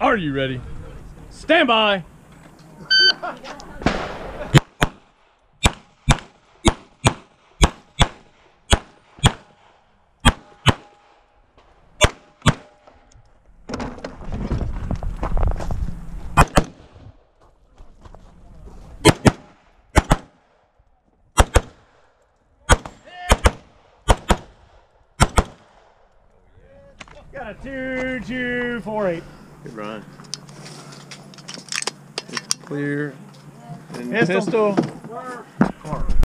Are you ready? Stand by. Got a two, two, four, eight. Good run. Clear. And Pistol. pistol.